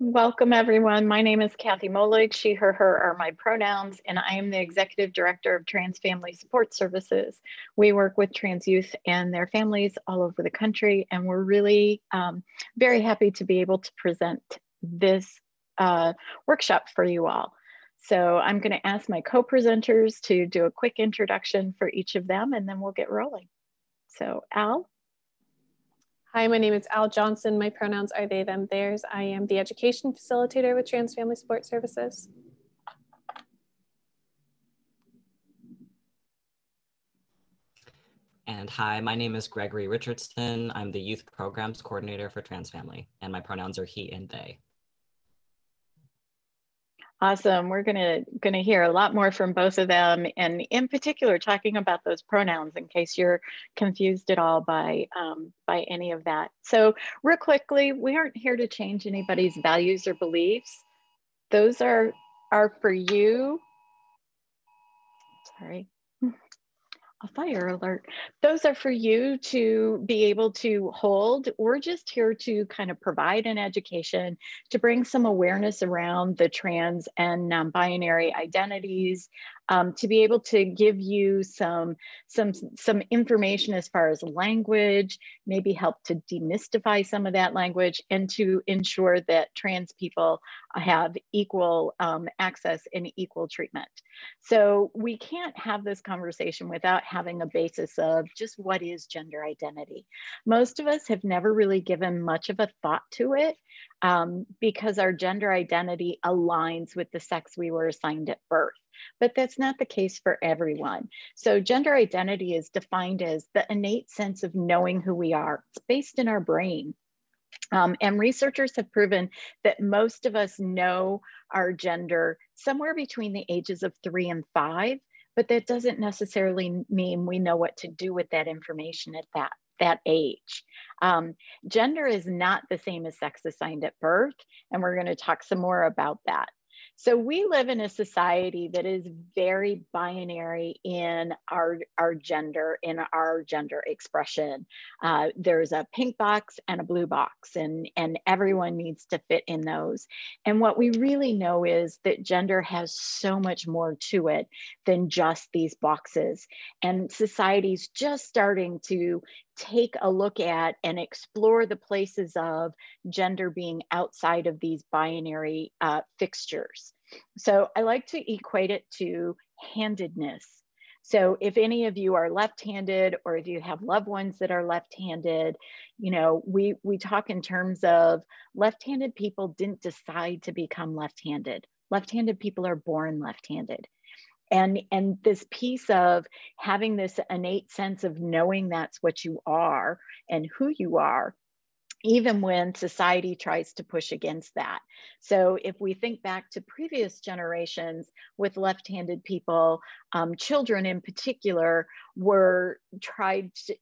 Welcome, everyone. My name is Kathy Moehlig. She, her, her are my pronouns, and I am the Executive Director of Trans Family Support Services. We work with trans youth and their families all over the country, and we're really um, very happy to be able to present this uh, workshop for you all. So I'm going to ask my co-presenters to do a quick introduction for each of them, and then we'll get rolling. So Al? Hi, my name is Al Johnson. My pronouns are they, them, theirs. I am the education facilitator with Trans Family Support Services. And hi, my name is Gregory Richardson. I'm the youth programs coordinator for Trans Family, and my pronouns are he and they. Awesome. We're gonna gonna hear a lot more from both of them, and in particular, talking about those pronouns in case you're confused at all by um, by any of that. So, real quickly, we aren't here to change anybody's values or beliefs. Those are are for you. Sorry a fire alert. Those are for you to be able to hold. We're just here to kind of provide an education to bring some awareness around the trans and non binary identities, um, to be able to give you some, some, some information as far as language, maybe help to demystify some of that language, and to ensure that trans people have equal um, access and equal treatment. So we can't have this conversation without having a basis of just what is gender identity. Most of us have never really given much of a thought to it um, because our gender identity aligns with the sex we were assigned at birth but that's not the case for everyone. So, gender identity is defined as the innate sense of knowing who we are. It's based in our brain. Um, and researchers have proven that most of us know our gender somewhere between the ages of three and five, but that doesn't necessarily mean we know what to do with that information at that that age. Um, gender is not the same as sex assigned at birth, and we're going to talk some more about that. So we live in a society that is very binary in our, our gender, in our gender expression. Uh, there's a pink box and a blue box, and, and everyone needs to fit in those. And what we really know is that gender has so much more to it than just these boxes. And society's just starting to take a look at and explore the places of gender being outside of these binary uh, fixtures. So I like to equate it to handedness. So if any of you are left-handed or if you have loved ones that are left-handed, you know, we we talk in terms of left-handed people didn't decide to become left-handed. Left-handed people are born left-handed and and this piece of having this innate sense of knowing that's what you are and who you are even when society tries to push against that. So, if we think back to previous generations with left handed people, um, children in particular were tried to,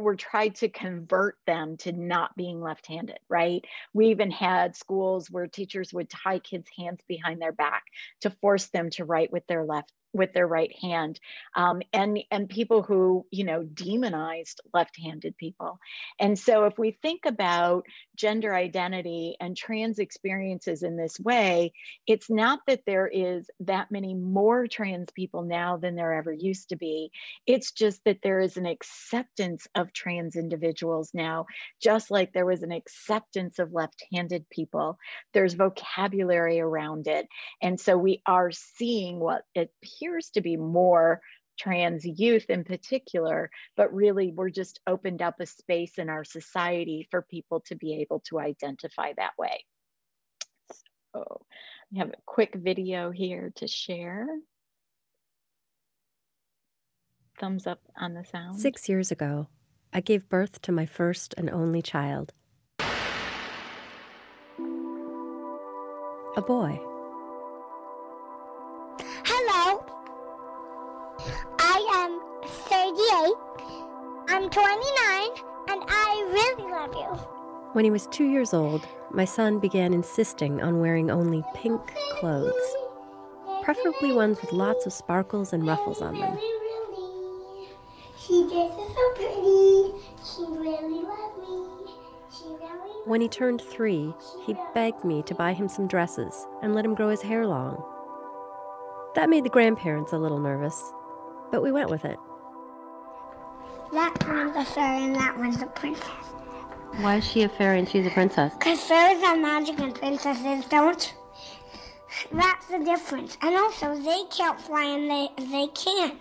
were tried to convert them to not being left-handed right? We even had schools where teachers would tie kids hands behind their back to force them to write with their left with their right hand um, and and people who you know demonized left-handed people. And so if we think about gender identity and trans experiences in this way it's not that there is that many more trans people now than there ever used to be. It's just that there is an acceptance of trans individuals now just like there was an acceptance of left-handed people there's vocabulary around it and so we are seeing what appears to be more trans youth in particular, but really we're just opened up a space in our society for people to be able to identify that way. So we have a quick video here to share. Thumbs up on the sound. Six years ago, I gave birth to my first and only child. A boy. Hello. I am 38. I'm 29, and I really love you. When he was two years old, my son began insisting on wearing only pink clothes, preferably ones with lots of sparkles and ruffles on them. She dresses so pretty. She really loves me. She really When he turned three, he begged me to buy him some dresses and let him grow his hair long. That made the grandparents a little nervous, but we went with it. That one's a fairy and that one's a princess. Why is she a fairy and she's a princess? Because fairies are magic and princesses don't. That's the difference. And also, they can't fly and they, they can.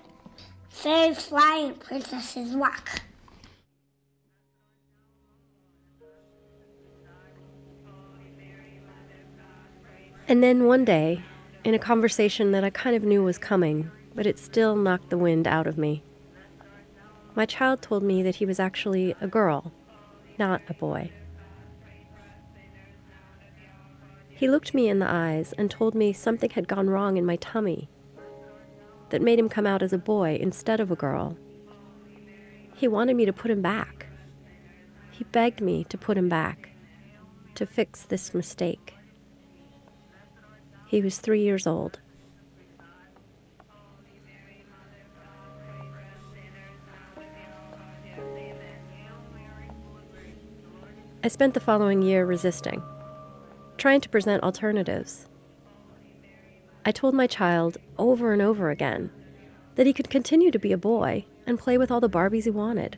Fairies Flying princesses walk. And then one day, in a conversation that I kind of knew was coming, but it still knocked the wind out of me, my child told me that he was actually a girl, not a boy. He looked me in the eyes and told me something had gone wrong in my tummy that made him come out as a boy instead of a girl. He wanted me to put him back. He begged me to put him back, to fix this mistake. He was three years old. I spent the following year resisting, trying to present alternatives. I told my child over and over again that he could continue to be a boy and play with all the Barbies he wanted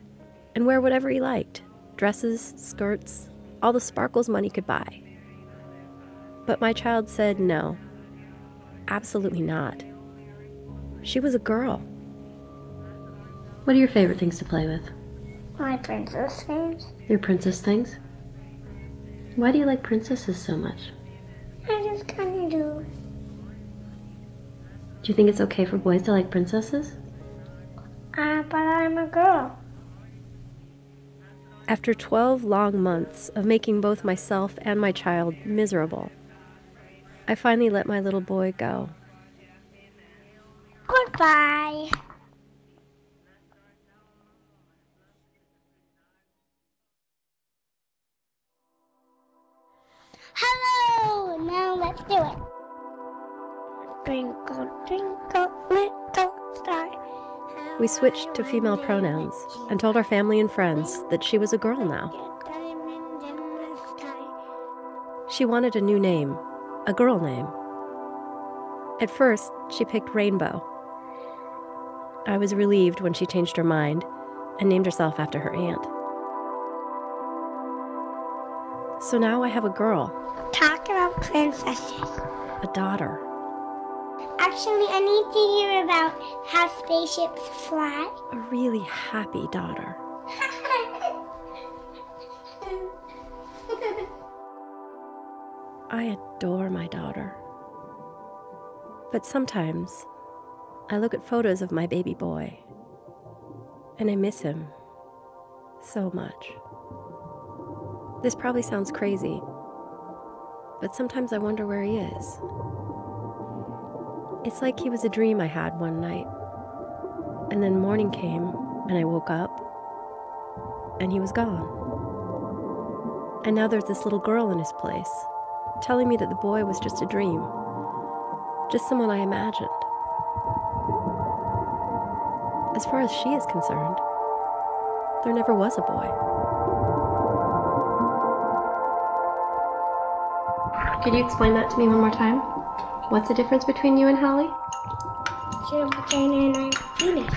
and wear whatever he liked dresses, skirts, all the sparkles money could buy. But my child said no. Absolutely not. She was a girl. What are your favorite things to play with? My princess things. Your princess things? Why do you like princesses so much? I just kind of do. Do you think it's okay for boys to like princesses? Uh, but I'm a girl. After 12 long months of making both myself and my child miserable, I finally let my little boy go. Goodbye. Hello! Now let's do it. Twinkle, twinkle, little star. We switched to female pronouns and told our family and friends that she was a girl now. get diamonds in the sky. She wanted a new name, a girl name. At first, she picked Rainbow. I was relieved when she changed her mind and named herself after her aunt. So now I have a girl, Talk about princesses. a daughter. Actually, I need to hear about how spaceships fly. A really happy daughter. I adore my daughter. But sometimes I look at photos of my baby boy and I miss him so much. This probably sounds crazy, but sometimes I wonder where he is. It's like he was a dream I had one night. And then morning came and I woke up and he was gone. And now there's this little girl in his place, telling me that the boy was just a dream, just someone I imagined. As far as she is concerned, there never was a boy. Could you explain that to me one more time? What's the difference between you and Holly? She has a vagina and I have a penis.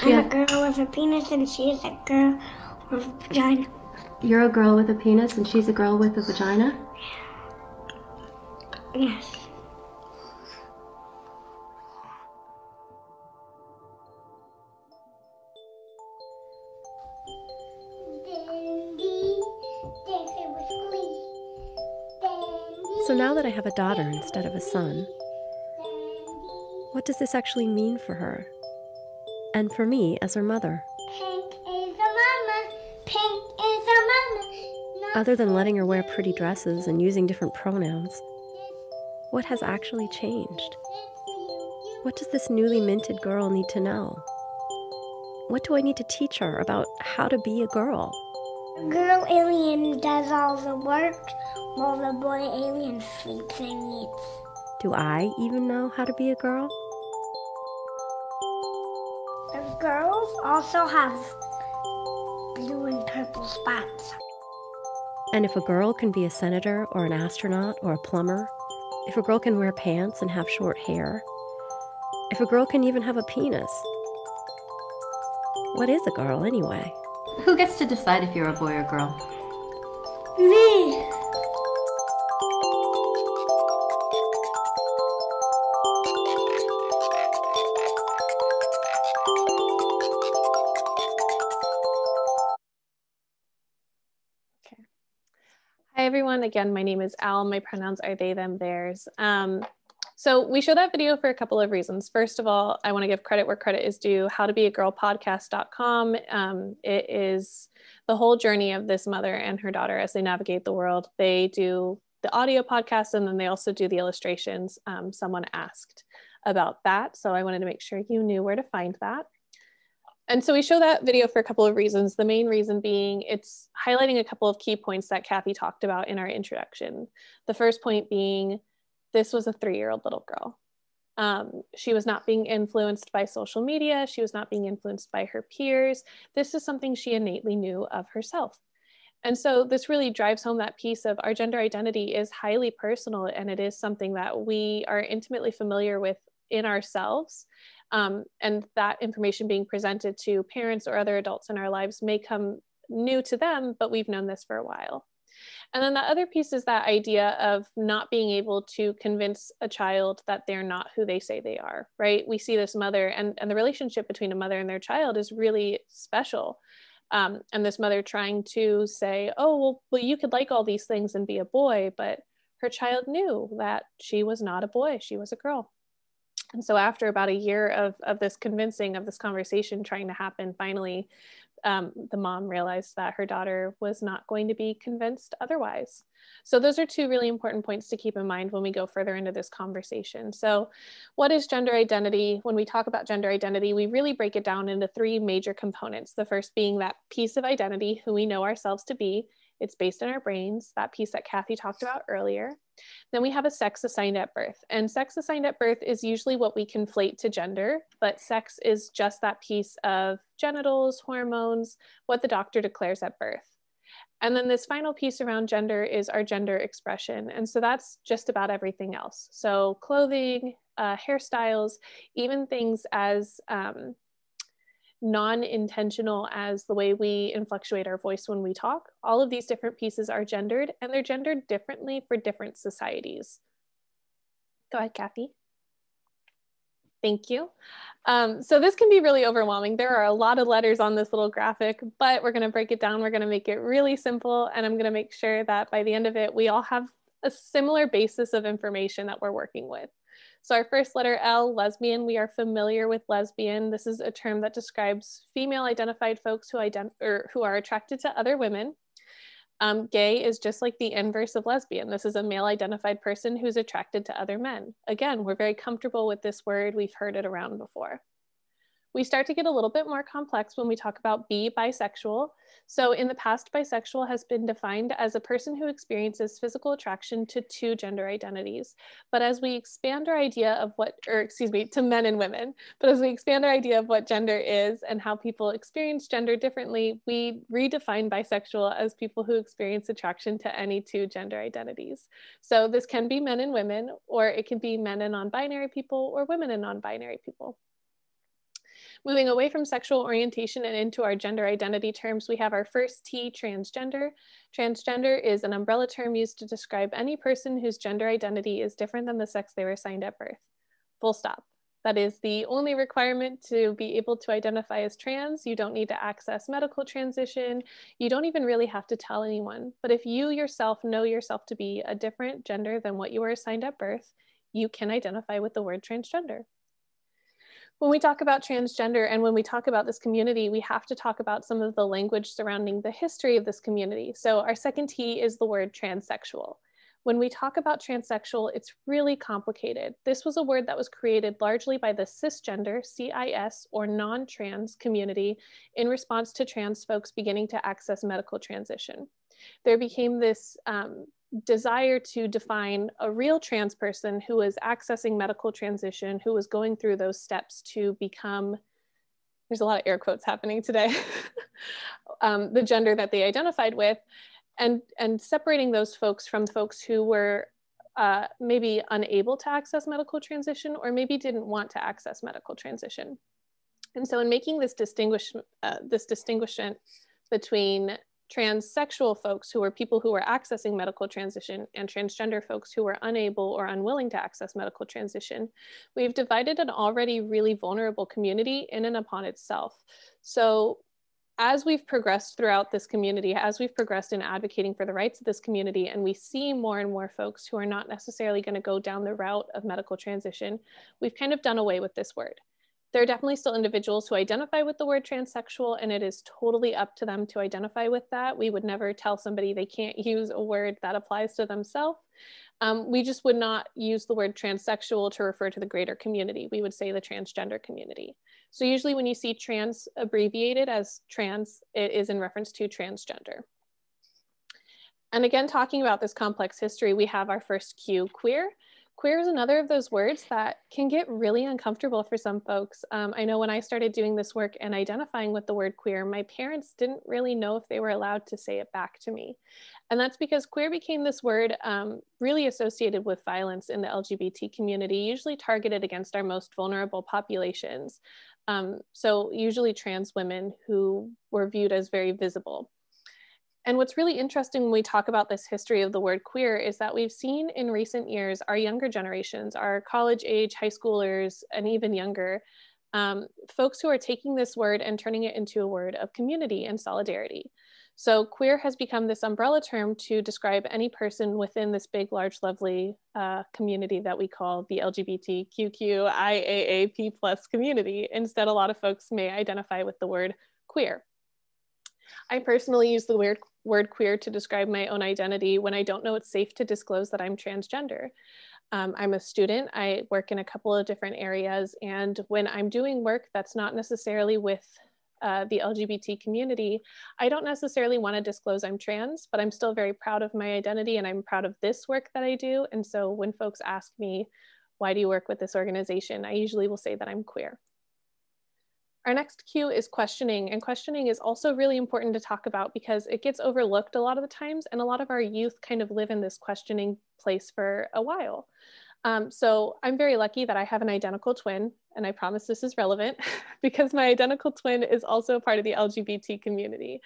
She I'm a girl with a penis and she is a girl with a vagina. You're a girl with a penis and she's a girl with a vagina? Yes. That I have a daughter instead of a son, what does this actually mean for her? And for me as her mother, Pink is a mama. Pink is a mama. Other than letting her wear pretty dresses and using different pronouns? What has actually changed? What does this newly minted girl need to know? What do I need to teach her about how to be a girl? Girl alien does all the work while the boy alien sleeps and eats. Do I even know how to be a girl? The girls also have blue and purple spots. And if a girl can be a senator or an astronaut or a plumber, if a girl can wear pants and have short hair, if a girl can even have a penis, what is a girl anyway? Who gets to decide if you're a boy or girl? Me. Again, my name is Al. My pronouns are they, them, theirs. Um, so we show that video for a couple of reasons. First of all, I want to give credit where credit is due. How to be a girl podcast.com. Um, it is the whole journey of this mother and her daughter as they navigate the world. They do the audio podcast and then they also do the illustrations. Um, someone asked about that. So I wanted to make sure you knew where to find that. And so we show that video for a couple of reasons. The main reason being it's highlighting a couple of key points that Kathy talked about in our introduction. The first point being this was a three year old little girl. Um, she was not being influenced by social media. She was not being influenced by her peers. This is something she innately knew of herself. And so this really drives home that piece of our gender identity is highly personal and it is something that we are intimately familiar with in ourselves um, and that information being presented to parents or other adults in our lives may come new to them, but we've known this for a while. And then the other piece is that idea of not being able to convince a child that they're not who they say they are, right? We see this mother and, and the relationship between a mother and their child is really special. Um, and this mother trying to say, oh, well, well, you could like all these things and be a boy, but her child knew that she was not a boy, she was a girl. And so after about a year of, of this convincing of this conversation trying to happen, finally, um, the mom realized that her daughter was not going to be convinced otherwise. So those are two really important points to keep in mind when we go further into this conversation. So what is gender identity? When we talk about gender identity, we really break it down into three major components. The first being that piece of identity, who we know ourselves to be, it's based in our brains, that piece that Kathy talked about earlier. Then we have a sex assigned at birth. And sex assigned at birth is usually what we conflate to gender, but sex is just that piece of genitals, hormones, what the doctor declares at birth. And then this final piece around gender is our gender expression. And so that's just about everything else. So clothing, uh, hairstyles, even things as um, non-intentional as the way we inflectuate our voice when we talk. All of these different pieces are gendered and they're gendered differently for different societies. Go ahead, Kathy. Thank you. Um, so this can be really overwhelming. There are a lot of letters on this little graphic, but we're gonna break it down. We're gonna make it really simple and I'm gonna make sure that by the end of it, we all have a similar basis of information that we're working with. So our first letter L, lesbian, we are familiar with lesbian. This is a term that describes female identified folks who, ident or who are attracted to other women. Um, gay is just like the inverse of lesbian. This is a male identified person who's attracted to other men. Again, we're very comfortable with this word. We've heard it around before. We start to get a little bit more complex when we talk about bi bisexual. So in the past, bisexual has been defined as a person who experiences physical attraction to two gender identities. But as we expand our idea of what, or excuse me, to men and women, but as we expand our idea of what gender is and how people experience gender differently, we redefine bisexual as people who experience attraction to any two gender identities. So this can be men and women, or it can be men and non-binary people or women and non-binary people. Moving away from sexual orientation and into our gender identity terms, we have our first T, transgender. Transgender is an umbrella term used to describe any person whose gender identity is different than the sex they were assigned at birth. Full stop. That is the only requirement to be able to identify as trans. You don't need to access medical transition. You don't even really have to tell anyone. But if you yourself know yourself to be a different gender than what you were assigned at birth, you can identify with the word transgender when we talk about transgender and when we talk about this community, we have to talk about some of the language surrounding the history of this community. So our second T is the word transsexual. When we talk about transsexual, it's really complicated. This was a word that was created largely by the cisgender, CIS, or non-trans community in response to trans folks beginning to access medical transition. There became this um, desire to define a real trans person who was accessing medical transition, who was going through those steps to become, there's a lot of air quotes happening today, um, the gender that they identified with. and, and separating those folks from folks who were uh, maybe unable to access medical transition or maybe didn't want to access medical transition. And so in making this distinguish, uh, this distinguishment between transsexual folks who are people who are accessing medical transition and transgender folks who are unable or unwilling to access medical transition, we've divided an already really vulnerable community in and upon itself. So as we've progressed throughout this community, as we've progressed in advocating for the rights of this community, and we see more and more folks who are not necessarily going to go down the route of medical transition, we've kind of done away with this word. There are definitely still individuals who identify with the word transsexual, and it is totally up to them to identify with that. We would never tell somebody they can't use a word that applies to themselves. Um, we just would not use the word transsexual to refer to the greater community. We would say the transgender community. So usually when you see trans abbreviated as trans, it is in reference to transgender. And again, talking about this complex history, we have our first Q, queer. Queer is another of those words that can get really uncomfortable for some folks. Um, I know when I started doing this work and identifying with the word queer, my parents didn't really know if they were allowed to say it back to me. And that's because queer became this word um, really associated with violence in the LGBT community, usually targeted against our most vulnerable populations. Um, so usually trans women who were viewed as very visible. And what's really interesting when we talk about this history of the word queer is that we've seen in recent years our younger generations, our college age high schoolers, and even younger, um, folks who are taking this word and turning it into a word of community and solidarity. So queer has become this umbrella term to describe any person within this big, large, lovely uh, community that we call the LGBTQIAAP plus community. Instead, a lot of folks may identify with the word queer. I personally use the word, word queer to describe my own identity when I don't know it's safe to disclose that I'm transgender. Um, I'm a student, I work in a couple of different areas, and when I'm doing work that's not necessarily with uh, the LGBT community, I don't necessarily want to disclose I'm trans, but I'm still very proud of my identity and I'm proud of this work that I do. And so when folks ask me, why do you work with this organization? I usually will say that I'm queer. Our next Q is questioning, and questioning is also really important to talk about because it gets overlooked a lot of the times, and a lot of our youth kind of live in this questioning place for a while. Um, so I'm very lucky that I have an identical twin, and I promise this is relevant because my identical twin is also part of the LGBT community.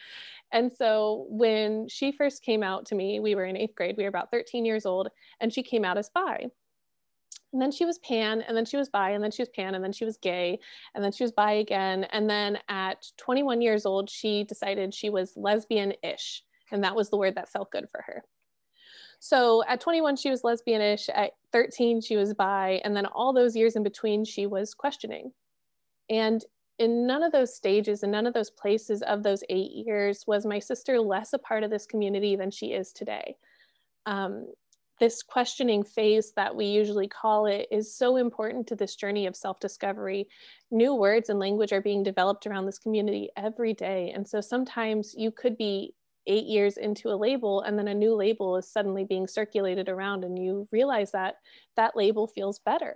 And so when she first came out to me, we were in eighth grade, we were about 13 years old, and she came out as bi and then she was pan and then she was bi and then she was pan and then she was gay and then she was bi again and then at 21 years old she decided she was lesbian-ish and that was the word that felt good for her. So at 21 she was lesbian-ish at 13 she was bi and then all those years in between she was questioning. And in none of those stages and none of those places of those eight years was my sister less a part of this community than she is today. Um, this questioning phase that we usually call it is so important to this journey of self-discovery. New words and language are being developed around this community every day. And so sometimes you could be eight years into a label and then a new label is suddenly being circulated around and you realize that that label feels better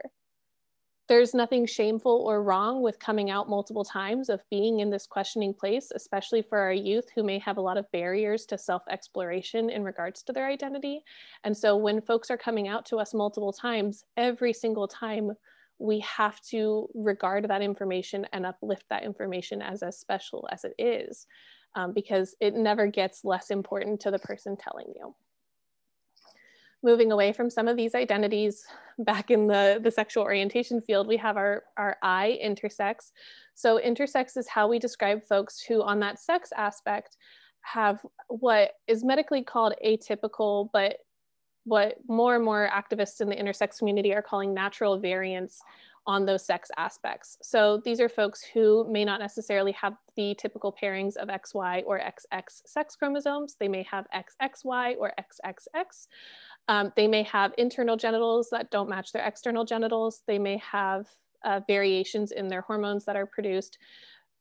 there's nothing shameful or wrong with coming out multiple times of being in this questioning place, especially for our youth who may have a lot of barriers to self exploration in regards to their identity. And so when folks are coming out to us multiple times, every single time we have to regard that information and uplift that information as as special as it is, um, because it never gets less important to the person telling you moving away from some of these identities back in the, the sexual orientation field, we have our, our I, intersex. So intersex is how we describe folks who on that sex aspect have what is medically called atypical, but what more and more activists in the intersex community are calling natural variants on those sex aspects. So these are folks who may not necessarily have the typical pairings of XY or XX sex chromosomes. They may have XXY or XXX. Um, they may have internal genitals that don't match their external genitals. They may have uh, variations in their hormones that are produced.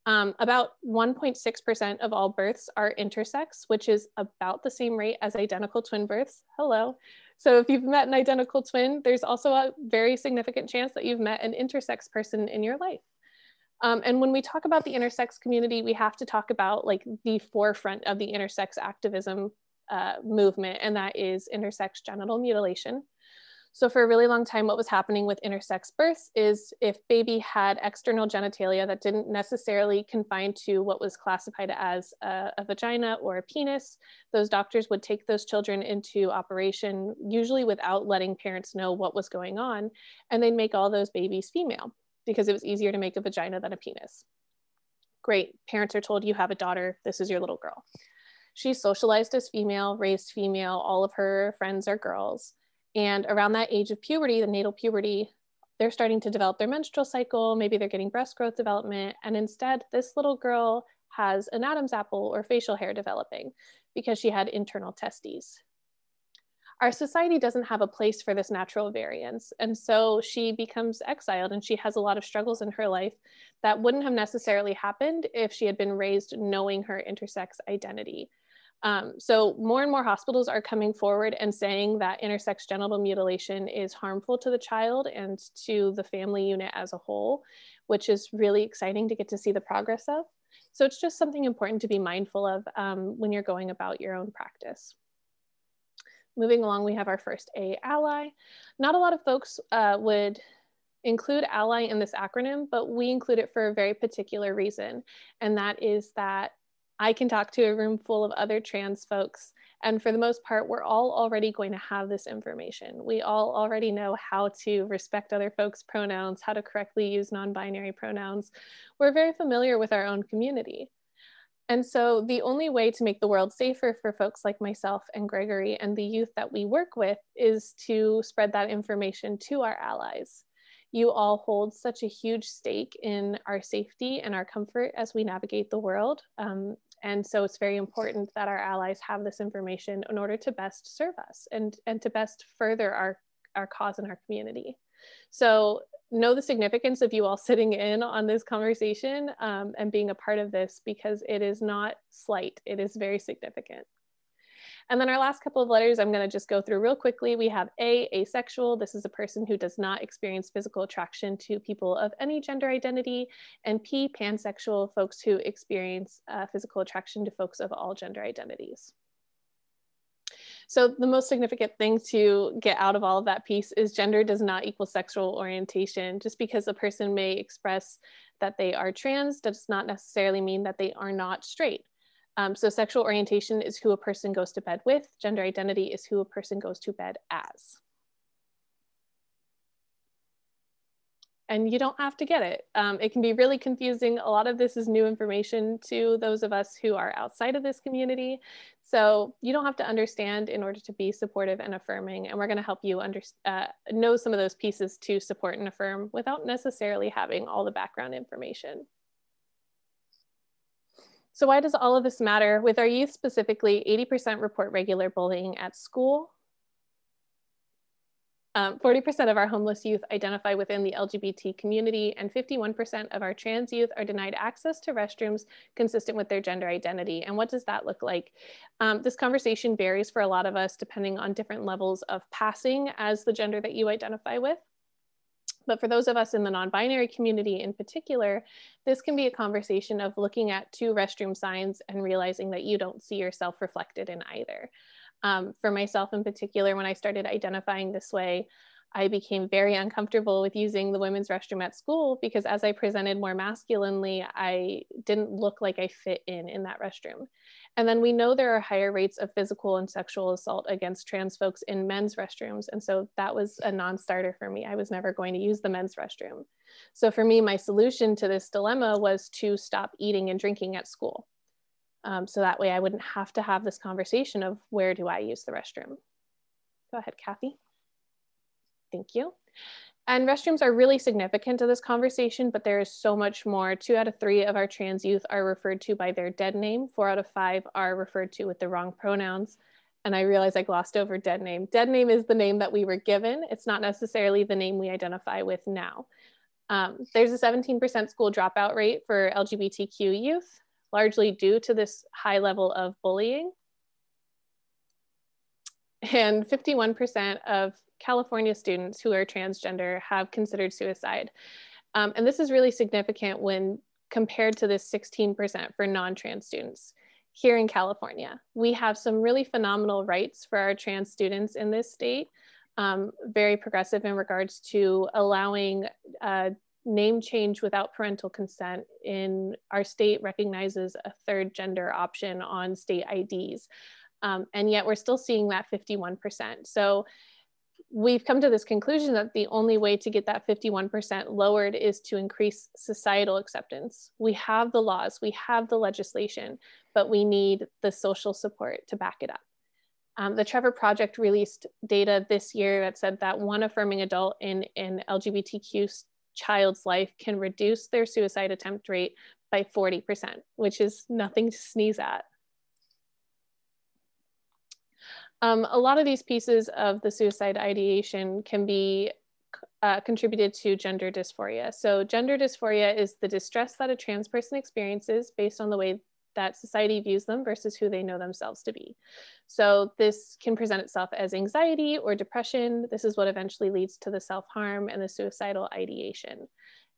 Um, about 1.6% of all births are intersex, which is about the same rate as identical twin births. Hello. So if you've met an identical twin, there's also a very significant chance that you've met an intersex person in your life. Um, and when we talk about the intersex community, we have to talk about like the forefront of the intersex activism uh, movement, and that is intersex genital mutilation. So for a really long time, what was happening with intersex births is if baby had external genitalia that didn't necessarily confine to what was classified as a, a, vagina or a penis, those doctors would take those children into operation, usually without letting parents know what was going on, and they'd make all those babies female because it was easier to make a vagina than a penis. Great, parents are told you have a daughter, this is your little girl. She's socialized as female, raised female, all of her friends are girls. And around that age of puberty, the natal puberty, they're starting to develop their menstrual cycle. Maybe they're getting breast growth development. And instead, this little girl has an Adam's apple or facial hair developing because she had internal testes. Our society doesn't have a place for this natural variance. And so she becomes exiled and she has a lot of struggles in her life that wouldn't have necessarily happened if she had been raised knowing her intersex identity. Um, so more and more hospitals are coming forward and saying that intersex genital mutilation is harmful to the child and to the family unit as a whole, which is really exciting to get to see the progress of. So it's just something important to be mindful of um, when you're going about your own practice. Moving along, we have our first A ally. Not a lot of folks uh, would include ally in this acronym, but we include it for a very particular reason. And that is that I can talk to a room full of other trans folks. And for the most part, we're all already going to have this information. We all already know how to respect other folks' pronouns, how to correctly use non binary pronouns. We're very familiar with our own community. And so the only way to make the world safer for folks like myself and Gregory and the youth that we work with is to spread that information to our allies. You all hold such a huge stake in our safety and our comfort as we navigate the world. Um, and so it's very important that our allies have this information in order to best serve us and, and to best further our, our cause in our community. So know the significance of you all sitting in on this conversation um, and being a part of this because it is not slight, it is very significant. And then our last couple of letters, I'm going to just go through real quickly. We have A, asexual. This is a person who does not experience physical attraction to people of any gender identity. And P, pansexual, folks who experience uh, physical attraction to folks of all gender identities. So the most significant thing to get out of all of that piece is gender does not equal sexual orientation. Just because a person may express that they are trans does not necessarily mean that they are not straight. Um, so sexual orientation is who a person goes to bed with. Gender identity is who a person goes to bed as. and you don't have to get it. Um, it can be really confusing. A lot of this is new information to those of us who are outside of this community. So you don't have to understand in order to be supportive and affirming. And we're going to help you under, uh, know some of those pieces to support and affirm without necessarily having all the background information. So why does all of this matter? With our youth specifically, 80% report regular bullying at school, 40% um, of our homeless youth identify within the LGBT community, and 51% of our trans youth are denied access to restrooms consistent with their gender identity. And what does that look like? Um, this conversation varies for a lot of us depending on different levels of passing as the gender that you identify with. But for those of us in the non binary community in particular, this can be a conversation of looking at two restroom signs and realizing that you don't see yourself reflected in either. Um, for myself in particular, when I started identifying this way, I became very uncomfortable with using the women's restroom at school because as I presented more masculinely, I didn't look like I fit in in that restroom. And then we know there are higher rates of physical and sexual assault against trans folks in men's restrooms. And so that was a non starter for me. I was never going to use the men's restroom. So for me, my solution to this dilemma was to stop eating and drinking at school. Um, so that way I wouldn't have to have this conversation of where do I use the restroom. Go ahead, Kathy. Thank you. And restrooms are really significant to this conversation, but there is so much more. Two out of three of our trans youth are referred to by their dead name. Four out of five are referred to with the wrong pronouns. And I realize I glossed over dead name. Dead name is the name that we were given. It's not necessarily the name we identify with now. Um, there's a 17% school dropout rate for LGBTQ youth largely due to this high level of bullying. And 51% of California students who are transgender have considered suicide. Um, and this is really significant when compared to this 16% for non-trans students. here in California. We have some really phenomenal rights for our trans students in this state, um, very progressive in regards to allowing uh, name change without parental consent in our state recognizes a third gender option on state IDs. Um, and yet we're still seeing that 51%. So we've come to this conclusion that the only way to get that 51% lowered is to increase societal acceptance. We have the laws, we have the legislation, but we need the social support to back it up. Um, the Trevor Project released data this year that said that one affirming adult in an LGBTQ child's life can reduce their suicide attempt rate by 40%, which is nothing to sneeze at. Um, a lot of these pieces of the suicide ideation can be uh, contributed to gender dysphoria. So gender dysphoria is the distress that a trans person experiences based on the way that society views them versus who they know themselves to be. So this can present itself as anxiety or depression. This is what eventually leads to the self-harm and the suicidal ideation.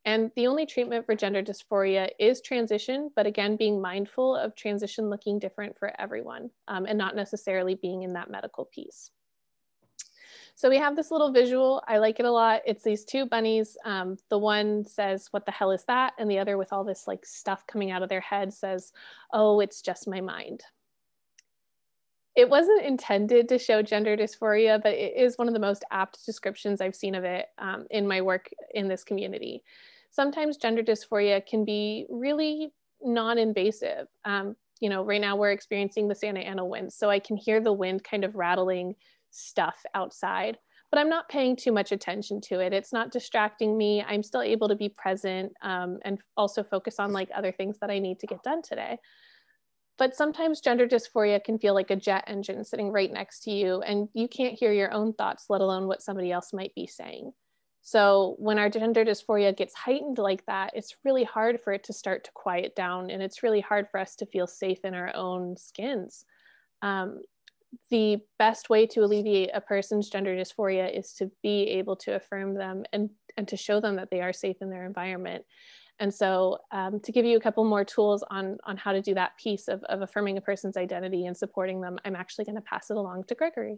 And the only treatment for gender dysphoria is transition, but again, being mindful of transition looking different for everyone um, and not necessarily being in that medical piece. So we have this little visual. I like it a lot. It's these two bunnies. Um, the one says, what the hell is that? And the other with all this like stuff coming out of their head says, oh, it's just my mind. It wasn't intended to show gender dysphoria, but it is one of the most apt descriptions I've seen of it um, in my work in this community. Sometimes gender dysphoria can be really non-invasive. Um, you know, right now we're experiencing the Santa Ana wind, so I can hear the wind kind of rattling stuff outside, but I'm not paying too much attention to it. It's not distracting me. I'm still able to be present um, and also focus on like other things that I need to get done today. But sometimes gender dysphoria can feel like a jet engine sitting right next to you, and you can't hear your own thoughts, let alone what somebody else might be saying. So when our gender dysphoria gets heightened like that, it's really hard for it to start to quiet down, and it's really hard for us to feel safe in our own skins. Um, the best way to alleviate a person's gender dysphoria is to be able to affirm them and, and to show them that they are safe in their environment. And so um, to give you a couple more tools on, on how to do that piece of, of affirming a person's identity and supporting them, I'm actually gonna pass it along to Gregory.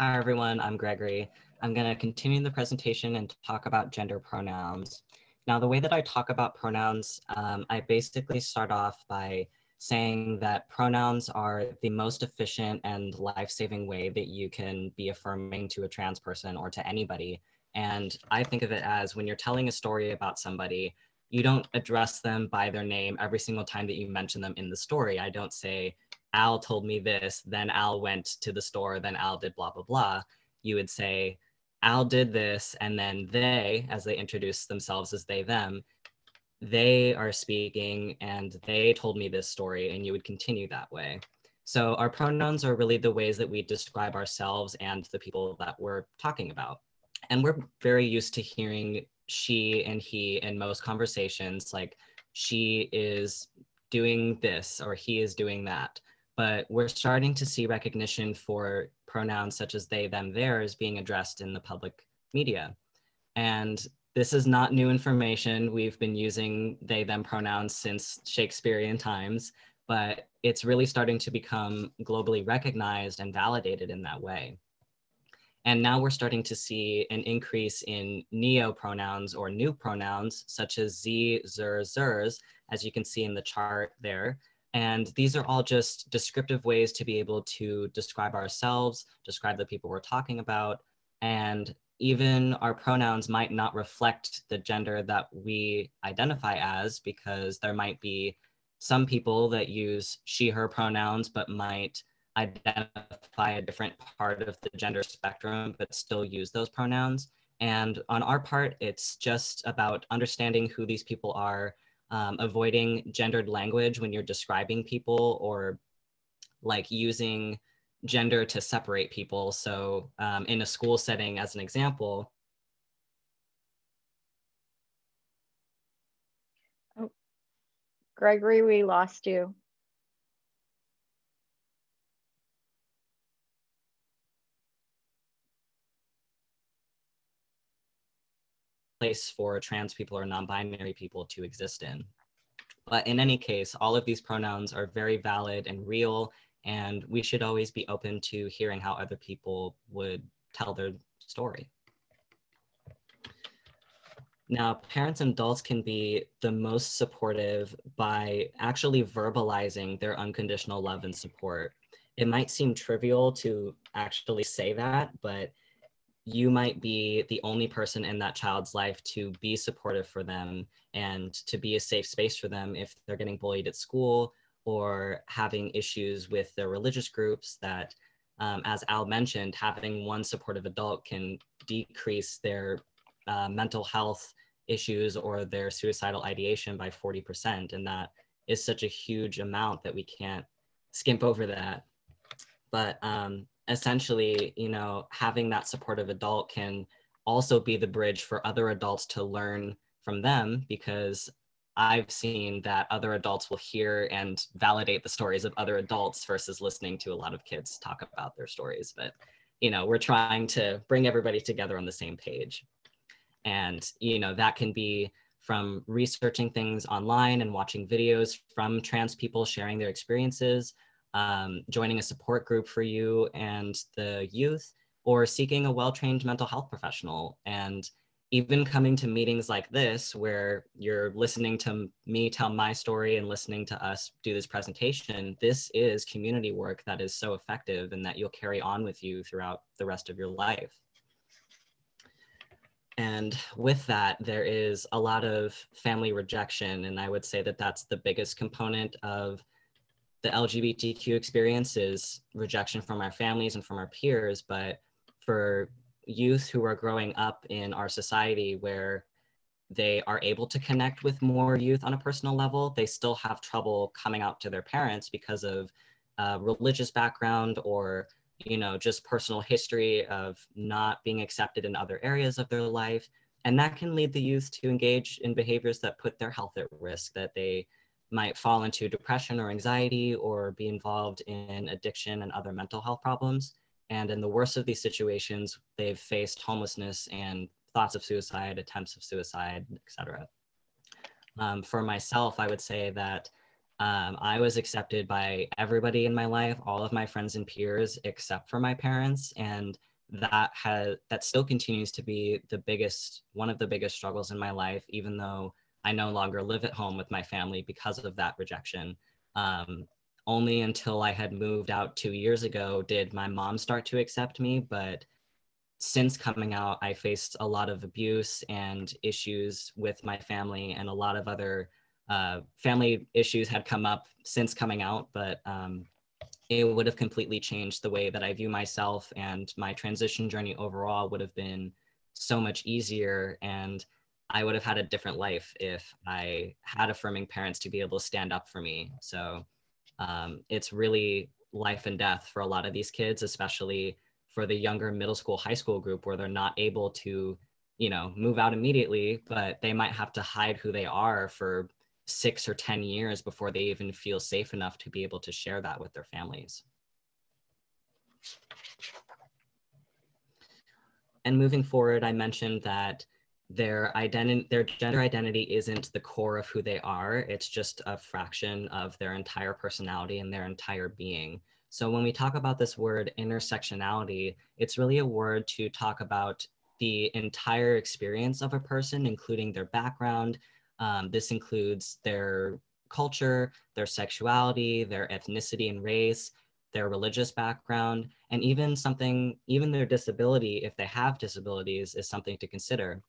Hi everyone, I'm Gregory. I'm gonna continue the presentation and talk about gender pronouns. Now, the way that I talk about pronouns, um, I basically start off by saying that pronouns are the most efficient and life-saving way that you can be affirming to a trans person or to anybody. And I think of it as when you're telling a story about somebody, you don't address them by their name every single time that you mention them in the story. I don't say, Al told me this, then Al went to the store, then Al did blah, blah, blah. You would say, Al did this, and then they, as they introduce themselves as they, them, they are speaking and they told me this story and you would continue that way. So our pronouns are really the ways that we describe ourselves and the people that we're talking about. And we're very used to hearing she and he in most conversations, like she is doing this or he is doing that. But we're starting to see recognition for pronouns such as they, them, theirs being addressed in the public media. And this is not new information. We've been using they, them pronouns since Shakespearean times, but it's really starting to become globally recognized and validated in that way. And now we're starting to see an increase in neo pronouns or new pronouns, such as z, zer, zers, as you can see in the chart there. And these are all just descriptive ways to be able to describe ourselves, describe the people we're talking about, and even our pronouns might not reflect the gender that we identify as because there might be some people that use she her pronouns but might identify a different part of the gender spectrum but still use those pronouns. And on our part it's just about understanding who these people are um, avoiding gendered language when you're describing people or like using gender to separate people. So um, in a school setting, as an example, oh, Gregory, we lost you. Place for trans people or non-binary people to exist in. But in any case, all of these pronouns are very valid and real, and we should always be open to hearing how other people would tell their story. Now, parents and adults can be the most supportive by actually verbalizing their unconditional love and support. It might seem trivial to actually say that, but you might be the only person in that child's life to be supportive for them and to be a safe space for them if they're getting bullied at school or having issues with their religious groups that um, as al mentioned having one supportive adult can decrease their uh, mental health issues or their suicidal ideation by 40%. And that is such a huge amount that we can't skimp over that. But um, essentially, you know, having that supportive adult can also be the bridge for other adults to learn from them because I've seen that other adults will hear and validate the stories of other adults versus listening to a lot of kids talk about their stories. But, you know, we're trying to bring everybody together on the same page. And, you know, that can be from researching things online and watching videos from trans people sharing their experiences, um, joining a support group for you and the youth, or seeking a well-trained mental health professional. And even coming to meetings like this, where you're listening to me tell my story and listening to us do this presentation, this is community work that is so effective and that you'll carry on with you throughout the rest of your life. And with that, there is a lot of family rejection. And I would say that that's the biggest component of the LGBTQ experience is rejection from our families and from our peers. But for youth who are growing up in our society where they are able to connect with more youth on a personal level, they still have trouble coming out to their parents because of uh, religious background or you know, just personal history of not being accepted in other areas of their life. And that can lead the youth to engage in behaviors that put their health at risk, that they might fall into depression or anxiety or be involved in addiction and other mental health problems. And in the worst of these situations, they've faced homelessness and thoughts of suicide, attempts of suicide, etc. Um, for myself, I would say that um, I was accepted by everybody in my life, all of my friends and peers, except for my parents. And that has that still continues to be the biggest one of the biggest struggles in my life, even though I no longer live at home with my family because of that rejection. Um, only until I had moved out two years ago did my mom start to accept me. But since coming out, I faced a lot of abuse and issues with my family and a lot of other uh, family issues had come up since coming out, but um, it would have completely changed the way that I view myself and my transition journey overall would have been so much easier and I would have had a different life if I had affirming parents to be able to stand up for me. So um, it's really life and death for a lot of these kids, especially for the younger middle school, high school group where they're not able to, you know, move out immediately, but they might have to hide who they are for six or 10 years before they even feel safe enough to be able to share that with their families. And moving forward, I mentioned that their identity, their gender identity isn't the core of who they are. It's just a fraction of their entire personality and their entire being. So when we talk about this word intersectionality, it's really a word to talk about the entire experience of a person, including their background, um, this includes their culture, their sexuality, their ethnicity and race, their religious background, and even something, even their disability, if they have disabilities, is something to consider.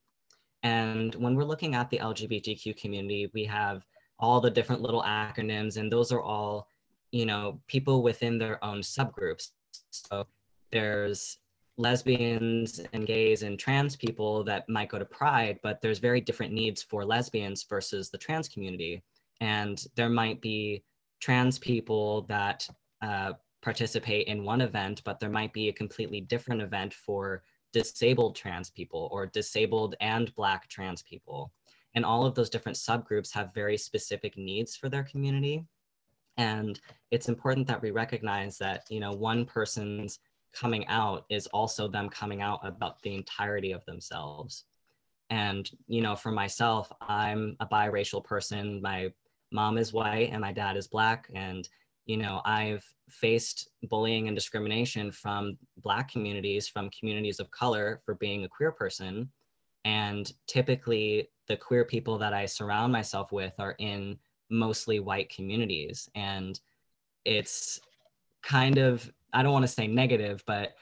And when we're looking at the LGBTQ community, we have all the different little acronyms, and those are all, you know, people within their own subgroups. So there's lesbians and gays and trans people that might go to Pride, but there's very different needs for lesbians versus the trans community. And there might be trans people that uh, participate in one event, but there might be a completely different event for disabled trans people or disabled and Black trans people. And all of those different subgroups have very specific needs for their community. And it's important that we recognize that, you know, one person's coming out is also them coming out about the entirety of themselves. And, you know, for myself, I'm a biracial person. My mom is white and my dad is black. And, you know, I've faced bullying and discrimination from black communities, from communities of color for being a queer person. And typically the queer people that I surround myself with are in mostly white communities. And it's kind of, I don't want to say negative, but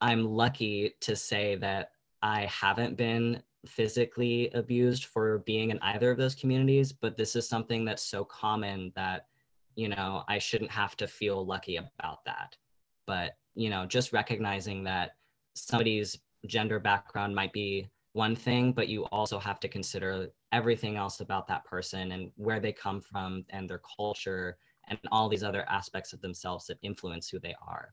I'm lucky to say that I haven't been physically abused for being in either of those communities, but this is something that's so common that, you know, I shouldn't have to feel lucky about that. But, you know, just recognizing that somebody's gender background might be one thing, but you also have to consider everything else about that person and where they come from and their culture and all these other aspects of themselves that influence who they are.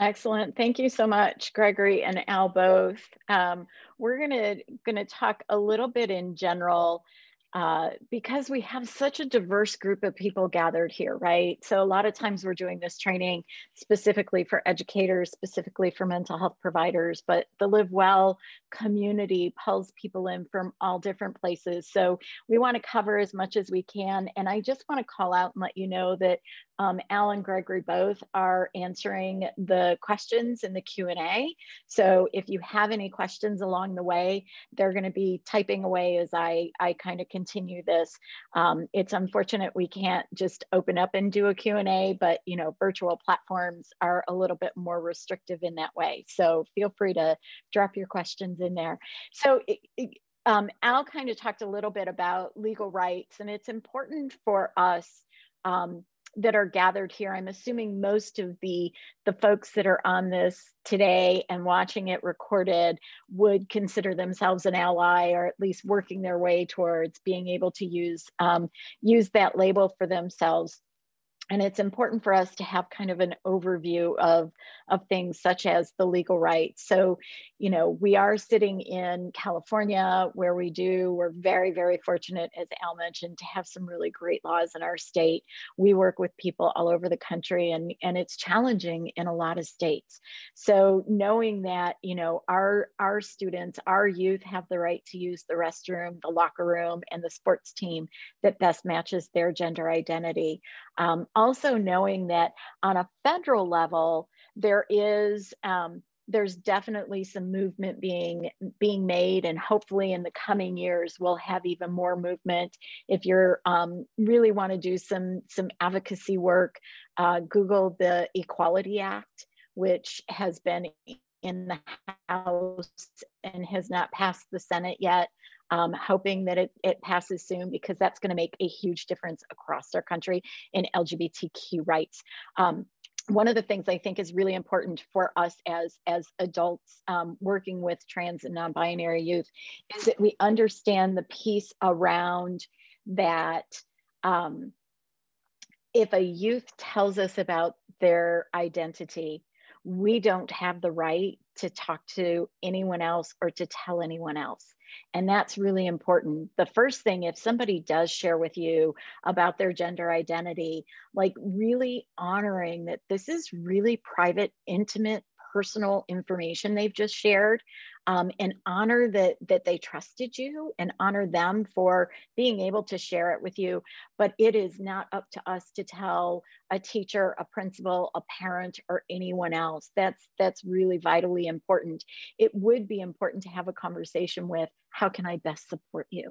Excellent. Thank you so much, Gregory and Al both. Um, we're gonna, gonna talk a little bit in general uh, because we have such a diverse group of people gathered here, right? So a lot of times we're doing this training specifically for educators, specifically for mental health providers, but the Live Well community pulls people in from all different places. So we wanna cover as much as we can. And I just wanna call out and let you know that um, Al and Gregory both are answering the questions in the Q&A. So if you have any questions along the way, they're gonna be typing away as I, I kind of continue this. Um, it's unfortunate we can't just open up and do a Q&A, but you know, virtual platforms are a little bit more restrictive in that way. So feel free to drop your questions in there. So um, Al kind of talked a little bit about legal rights and it's important for us um, that are gathered here. I'm assuming most of the the folks that are on this today and watching it recorded would consider themselves an ally or at least working their way towards being able to use um, use that label for themselves and it's important for us to have kind of an overview of, of things such as the legal rights. So, you know, we are sitting in California where we do, we're very, very fortunate, as Al mentioned, to have some really great laws in our state. We work with people all over the country and, and it's challenging in a lot of states. So knowing that, you know, our, our students, our youth have the right to use the restroom, the locker room, and the sports team that best matches their gender identity. Um, also knowing that on a federal level, there is um, there's definitely some movement being being made and hopefully in the coming years we'll have even more movement. If you're um, really want to do some some advocacy work uh, google the equality act which has been in the house and has not passed the senate yet um, hoping that it, it passes soon because that's going to make a huge difference across our country in LGBTQ rights. Um, one of the things I think is really important for us as, as adults um, working with trans and non-binary youth is that we understand the piece around that um, if a youth tells us about their identity, we don't have the right to talk to anyone else or to tell anyone else. And that's really important. The first thing, if somebody does share with you about their gender identity, like really honoring that this is really private, intimate, personal information they've just shared um, and honor that that they trusted you and honor them for being able to share it with you. But it is not up to us to tell a teacher a principal a parent or anyone else. That's that's really vitally important. It would be important to have a conversation with how can i best support you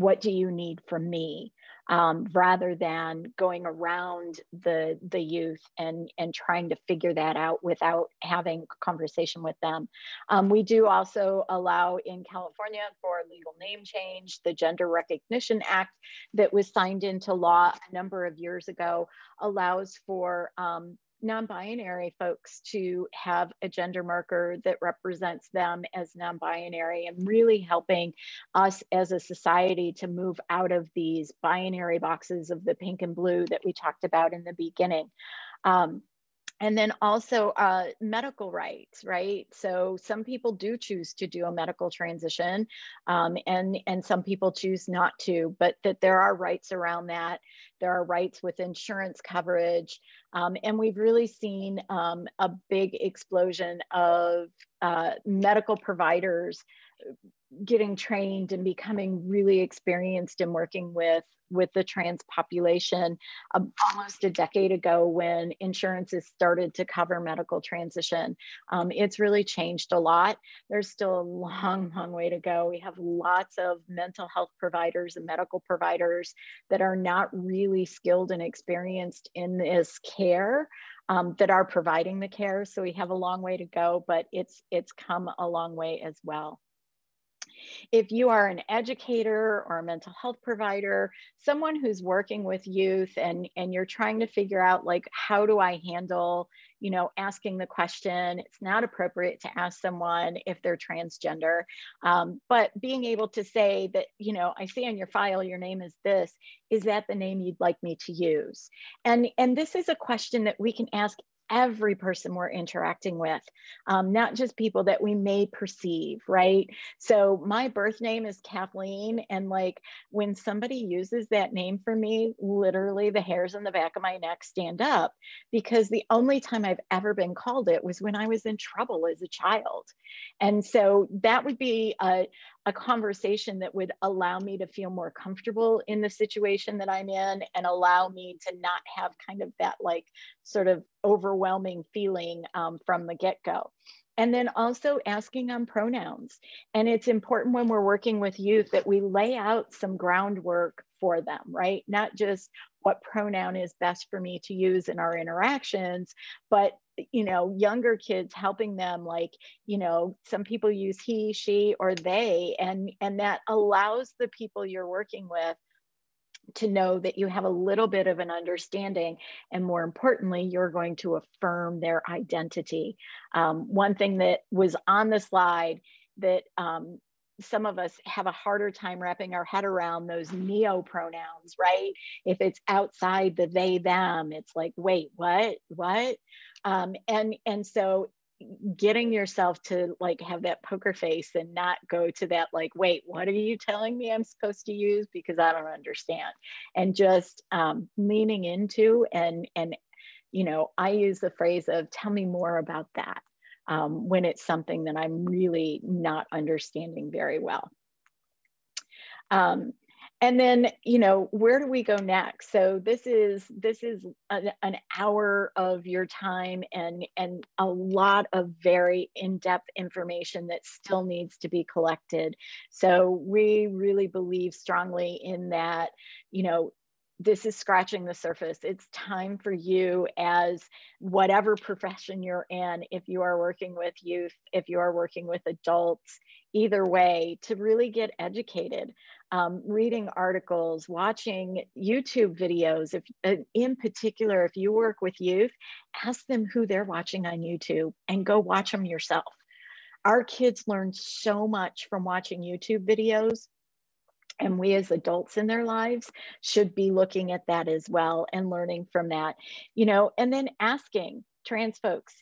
what do you need from me? Um, rather than going around the the youth and and trying to figure that out without having conversation with them. Um, we do also allow in california for legal name change the gender recognition act that was signed into law a number of years ago allows for um, non-binary folks to have a gender marker that represents them as non-binary and really helping us as a society to move out of these binary boxes of the pink and blue that we talked about in the beginning. Um, and then also uh, medical rights, right? So some people do choose to do a medical transition, um, and and some people choose not to. But that there are rights around that. There are rights with insurance coverage, um, and we've really seen um, a big explosion of uh, medical providers getting trained and becoming really experienced in working with with the trans population um, almost a decade ago when insurances started to cover medical transition. Um, it's really changed a lot. There's still a long, long way to go. We have lots of mental health providers and medical providers that are not really skilled and experienced in this care. Um, that are providing the care. So we have a long way to go, but it's it's come a long way as well. If you are an educator or a mental health provider, someone who's working with youth and, and you're trying to figure out like, how do I handle, you know, asking the question, it's not appropriate to ask someone if they're transgender, um, but being able to say that, you know, I see on your file, your name is this, is that the name you'd like me to use? And, and this is a question that we can ask every person we're interacting with, um, not just people that we may perceive, right? So my birth name is Kathleen. And like when somebody uses that name for me, literally the hairs on the back of my neck stand up because the only time I've ever been called it was when I was in trouble as a child. And so that would be a, a conversation that would allow me to feel more comfortable in the situation that I'm in and allow me to not have kind of that like sort of overwhelming feeling um, from the get go. And then also asking on pronouns. And it's important when we're working with youth that we lay out some groundwork for them, right? Not just what pronoun is best for me to use in our interactions, but you know younger kids helping them like you know some people use he she or they and and that allows the people you're working with to know that you have a little bit of an understanding and more importantly you're going to affirm their identity. Um, one thing that was on the slide that um, some of us have a harder time wrapping our head around those neo pronouns right? If it's outside the they them it's like wait what? What um, and and so getting yourself to like have that poker face and not go to that like wait what are you telling me i'm supposed to use? because i don't understand. And just um, leaning into and and you know i use the phrase of tell me more about that um, when it's something that i'm really not understanding very well. Um, and then you know where do we go next? So this is this is an, an, hour of your time and and a lot of very in-depth information that still needs to be collected. So we really believe strongly in that you know this is scratching the surface. It's time for you, as whatever profession you're in, if you are working with youth, if you are working with adults, either way, to really get educated um, reading articles, watching YouTube videos. If uh, in particular, if you work with youth, ask them who they're watching on YouTube and go watch them yourself. Our kids learn so much from watching YouTube videos. And we as adults in their lives should be looking at that as well and learning from that, you know, and then asking trans folks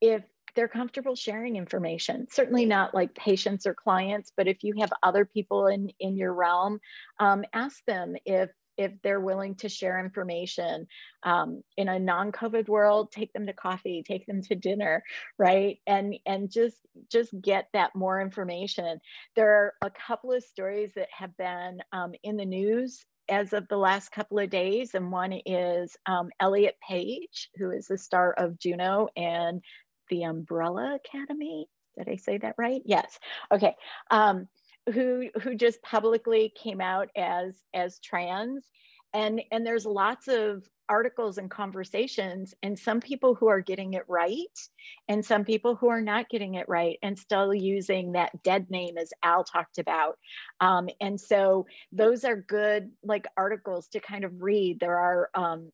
if they're comfortable sharing information. Certainly not like patients or clients, but if you have other people in, in your realm, um, ask them if if they're willing to share information um, in a non-covid world take them to coffee take them to dinner right and and just just get that more information there are a couple of stories that have been um, in the news as of the last couple of days and one is um, elliot page who is the star of juno and the Umbrella Academy. Did I say that right? Yes. Okay. Um, who who just publicly came out as as trans, and and there's lots of articles and conversations and some people who are getting it right and some people who are not getting it right and still using that dead name as al talked about. Um, and so those are good like articles to kind of read. There are um,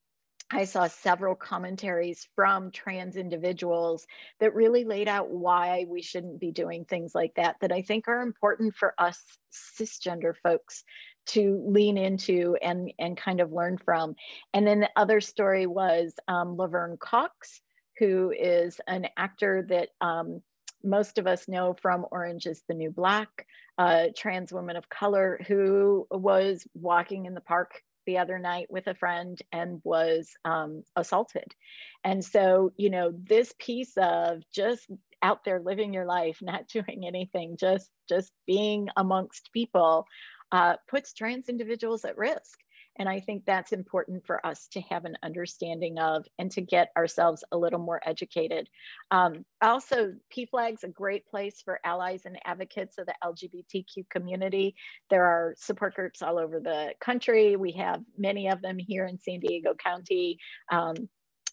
I saw several commentaries from trans individuals that really laid out why we shouldn't be doing things like that, that I think are important for us cisgender folks to lean into and, and kind of learn from. And then the other story was um, Laverne Cox, who is an actor that um, most of us know from Orange is the New Black, a trans woman of color who was walking in the park the other night with a friend and was um, assaulted. And so, you know, this piece of just out there living your life, not doing anything, just just being amongst people, uh, puts trans individuals at risk. And I think that's important for us to have an understanding of and to get ourselves a little more educated. Um, also, PFLAG's a great place for allies and advocates of the LGBTQ community. There are support groups all over the country. We have many of them here in San Diego County. Um,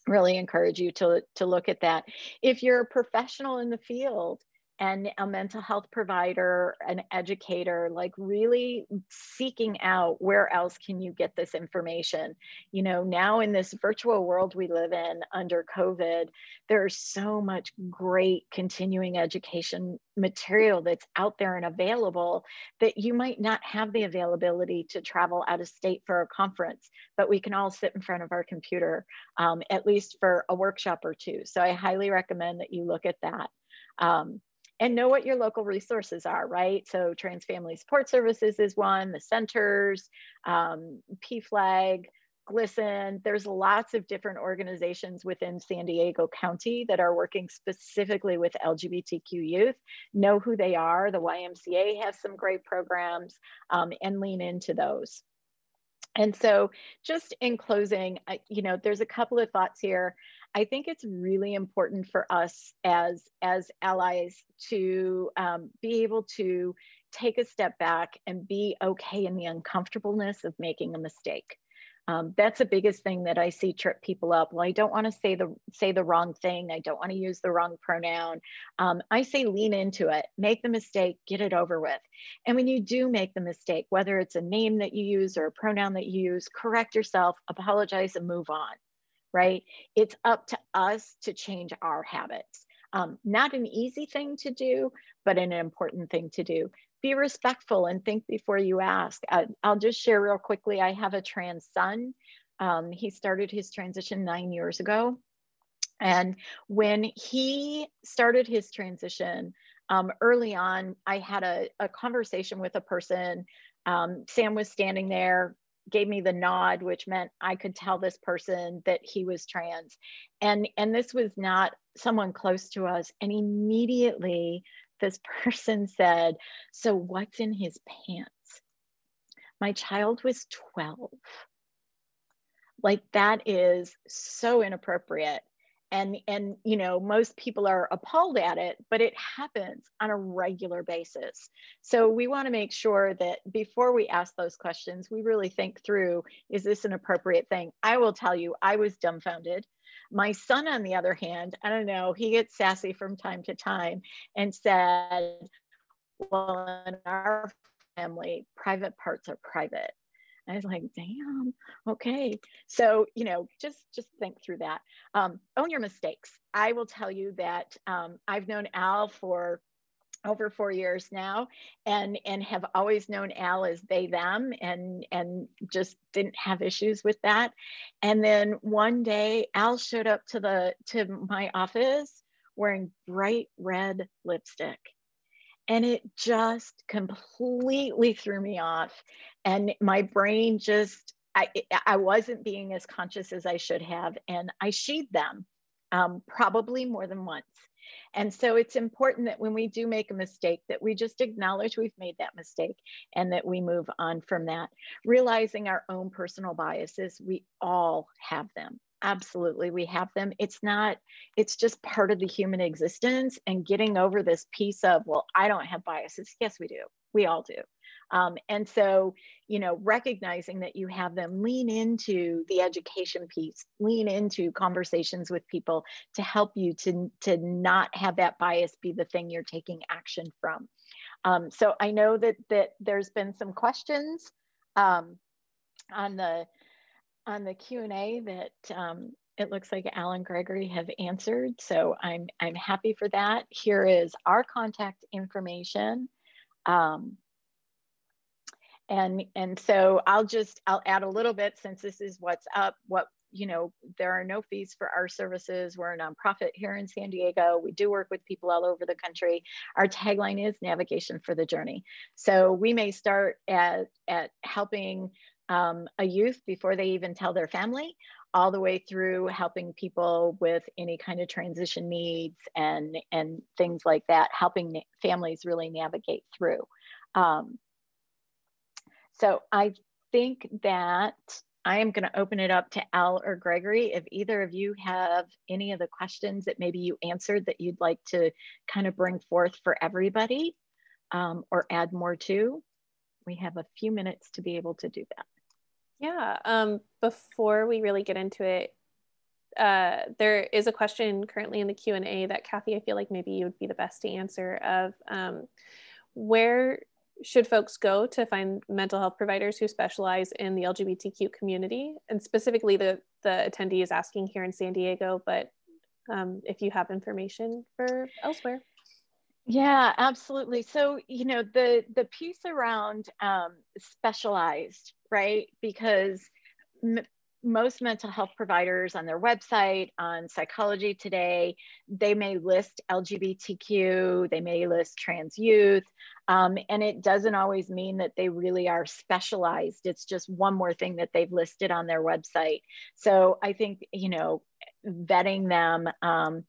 really encourage you to, to look at that. If you're a professional in the field, and a mental health provider, an educator, like really seeking out where else can you get this information. You know, now in this virtual world we live in under COVID, there's so much great continuing education material that's out there and available that you might not have the availability to travel out of state for a conference, but we can all sit in front of our computer, um, at least for a workshop or two. So I highly recommend that you look at that. Um, and know what your local resources are, right? So Trans Family Support Services is one, the centers, um, PFLAG, GLSEN. There's lots of different organizations within San Diego County that are working specifically with LGBTQ youth. Know who they are. The YMCA has some great programs um, and lean into those. And so just in closing, you know, there's a couple of thoughts here. I think it's really important for us as, as allies to um, be able to take a step back and be okay in the uncomfortableness of making a mistake. Um, that's the biggest thing that I see trip people up. Well, I don't want to say the say the wrong thing. I don't want to use the wrong pronoun. Um, I say lean into it, make the mistake, get it over with. And when you do make the mistake, whether it's a name that you use or a pronoun that you use, correct yourself, apologize, and move on. Right? It's up to us to change our habits. Um, not an easy thing to do, but an important thing to do be respectful and think before you ask. I, will just share real quickly. I have a trans son. Um, he started his transition nine years ago. And when he started his transition, um, early on, I had a, a, conversation with a person. Um, Sam was standing there, gave me the nod, which meant I could tell this person that he was trans. And, and this was not someone close to us. And immediately this person said, So what's in his pants? My child was 12. Like that is so inappropriate. And, and you know most people are appalled at it but it happens on a regular basis. So we want to make sure that before we ask those questions we really think through is this an appropriate thing? I will tell you i was dumbfounded. My son, on the other hand, I don't know, he gets sassy from time to time and said, Well, in our family, private parts are private. I was like, damn, okay. So, you know, just just think through that. Um, own your mistakes. I will tell you that um, I've known Al for over four years now and and have always known al as they them and and just didn't have issues with that and then one day al showed up to the to my office wearing bright red lipstick and it just completely threw me off and my brain just i i wasn't being as conscious as i should have and i sheathed them um, probably more than once and so it's important that when we do make a mistake, that we just acknowledge we've made that mistake and that we move on from that. Realizing our own personal biases, we all have them. Absolutely, we have them. It's not, it's just part of the human existence and getting over this piece of, well, I don't have biases. Yes, we do. We all do. Um, and so, you know, recognizing that you have them lean into the education piece, lean into conversations with people to help you to, to not have that bias be the thing you're taking action from. Um, so I know that, that there's been some questions um, on the on the Q&A that um, it looks like Al and Gregory have answered. So I'm, I'm happy for that. Here is our contact information. Um, and and so i'll just i'll add a little bit since this is what's up what you know there are no fees for our services we're a nonprofit here in san diego we do work with people all over the country our tagline is navigation for the journey so we may start at at helping um, a youth before they even tell their family all the way through helping people with any kind of transition needs and and things like that helping families really navigate through um, so i think that I am going to open it up to Al or Gregory. If either of you have any of the questions that maybe you answered that you'd like to kind of bring forth for everybody um, or add more to, we have a few minutes to be able to do that. Yeah, um, before we really get into it, uh, there is a question currently in the Q&A that Kathy, I feel like maybe you would be the best to answer of um, where should folks go to find mental health providers who specialize in the LGBTQ community? And specifically, the, the attendee is asking here in San Diego, but um, if you have information for elsewhere. Yeah, absolutely. So, you know, the the piece around um, specialized, right? Because most mental health providers on their website, on Psychology Today, they may list LGBTQ, they may list trans youth, um, and it doesn't always mean that they really are specialized. It's just one more thing that they've listed on their website. So I think, you know, vetting them um,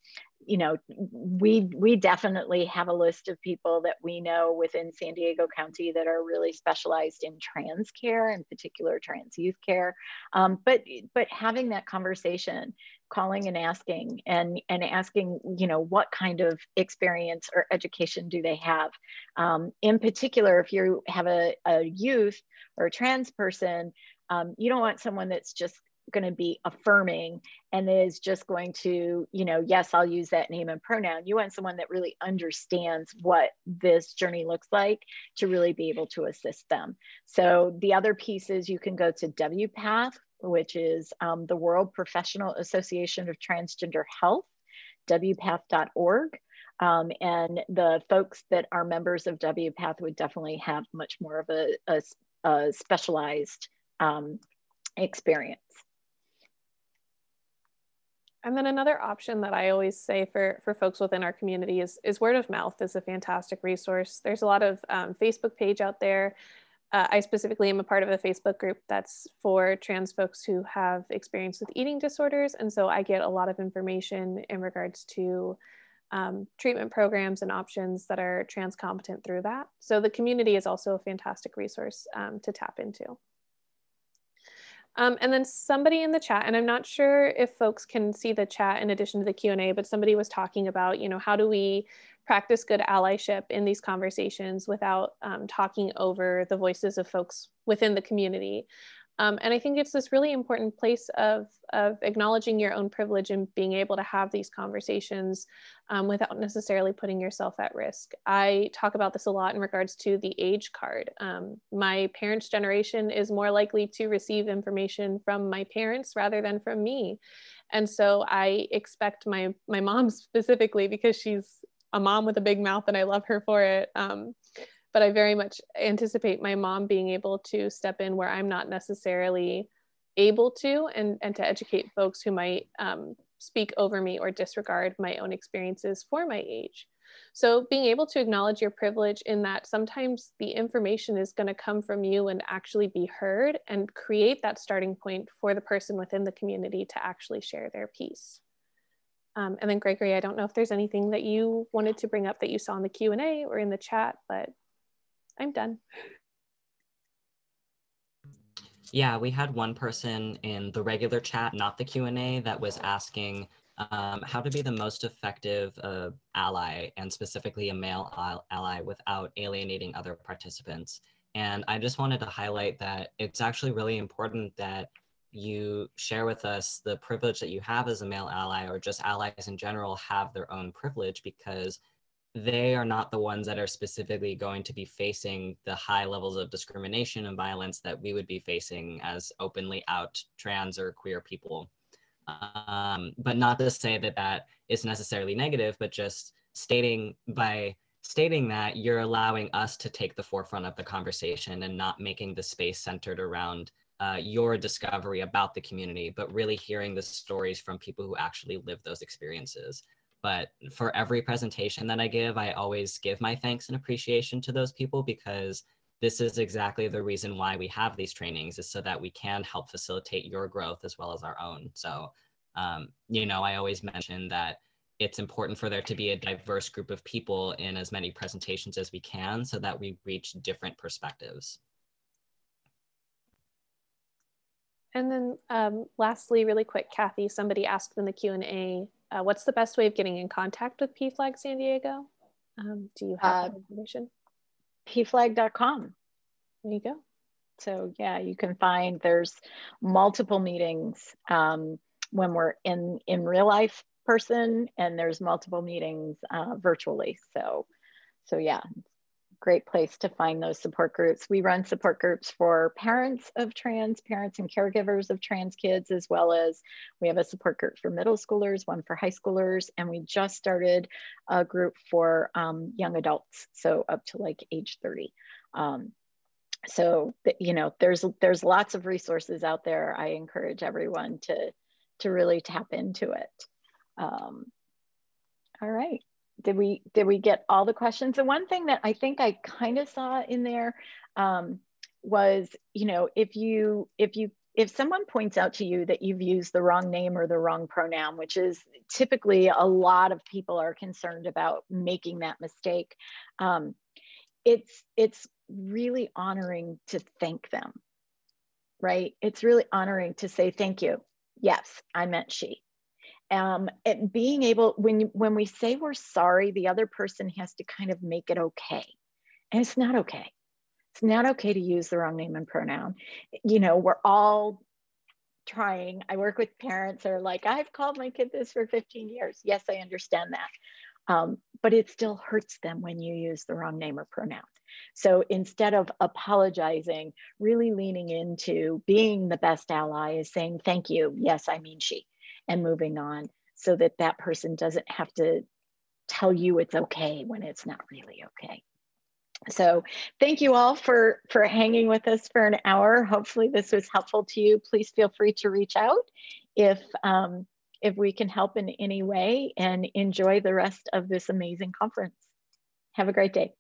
you know, we we definitely have a list of people that we know within San Diego County that are really specialized in trans care, in particular trans youth care. Um, but but having that conversation, calling and asking, and and asking, you know, what kind of experience or education do they have? Um, in particular, if you have a, a youth or a trans person, um, you don't want someone that's just going to be affirming and is just going to, you know, yes, I'll use that name and pronoun. You want someone that really understands what this journey looks like to really be able to assist them. So the other piece is you can go to WPATH, which is um, the World Professional Association of Transgender Health, WPATH.org. Um, and the folks that are members of WPATH would definitely have much more of a, a, a specialized um, experience. And then another option that I always say for, for folks within our community is, is word of mouth is a fantastic resource. There's a lot of um, Facebook page out there. Uh, I specifically am a part of a Facebook group that's for trans folks who have experience with eating disorders. And so I get a lot of information in regards to um, treatment programs and options that are trans competent through that. So the community is also a fantastic resource um, to tap into. Um, and then somebody in the chat, and I'm not sure if folks can see the chat in addition to the Q&A, but somebody was talking about, you know, how do we practice good allyship in these conversations without um, talking over the voices of folks within the community. Um, and I think it's this really important place of, of acknowledging your own privilege and being able to have these conversations um, without necessarily putting yourself at risk. I talk about this a lot in regards to the age card. Um, my parents' generation is more likely to receive information from my parents rather than from me. And so I expect my, my mom specifically, because she's a mom with a big mouth and I love her for it um, but I very much anticipate my mom being able to step in where I'm not necessarily able to and, and to educate folks who might um, speak over me or disregard my own experiences for my age. So being able to acknowledge your privilege in that sometimes the information is going to come from you and actually be heard and create that starting point for the person within the community to actually share their piece. Um, and then Gregory, I don't know if there's anything that you wanted to bring up that you saw in the Q&A or in the chat, but I'm done. Yeah, we had one person in the regular chat, not the Q&A, that was asking um, how to be the most effective uh, ally and specifically a male ally without alienating other participants. And I just wanted to highlight that it's actually really important that you share with us the privilege that you have as a male ally or just allies in general have their own privilege because they are not the ones that are specifically going to be facing the high levels of discrimination and violence that we would be facing as openly out trans or queer people. Um, but not to say that that is necessarily negative, but just stating by stating that you're allowing us to take the forefront of the conversation and not making the space centered around uh, your discovery about the community, but really hearing the stories from people who actually live those experiences. But for every presentation that I give, I always give my thanks and appreciation to those people because this is exactly the reason why we have these trainings is so that we can help facilitate your growth as well as our own. So, um, you know, I always mention that it's important for there to be a diverse group of people in as many presentations as we can so that we reach different perspectives. And then um, lastly, really quick, Kathy, somebody asked in the Q&A, uh, what's the best way of getting in contact with PFLAG San Diego? Um, do you have uh, information? pflag.com. There you go. So yeah, you can find there's multiple meetings um, when we're in in real life person, and there's multiple meetings uh, virtually. So so yeah, great place to find those support groups. We run support groups for parents of trans, parents and caregivers of trans kids, as well as we have a support group for middle schoolers, one for high schoolers, and we just started a group for um, young adults, so up to like age 30. Um, so you know, there's there's lots of resources out there. I encourage everyone to to really tap into it. Um, all right did we did we get all the questions. The one thing that i think i kind of saw in there um, was you know if you if you if someone points out to you that you've used the wrong name or the wrong pronoun which is typically a lot of people are concerned about making that mistake um, it's it's really honoring to thank them right? It's really honoring to say thank you. Yes i meant she um, and being able when when we say we're sorry the other person has to kind of make it okay. And it's not okay. It's not okay to use the wrong name and pronoun. You know we're all trying. I work with parents that are like i've called my kid this for 15 years. Yes i understand that. Um, but it still hurts them when you use the wrong name or pronoun. So instead of apologizing really leaning into being the best ally is saying thank you. Yes i mean she and moving on so that that person doesn't have to tell you it's okay when it's not really okay. So thank you all for, for hanging with us for an hour. Hopefully this was helpful to you. Please feel free to reach out if, um, if we can help in any way and enjoy the rest of this amazing conference. Have a great day.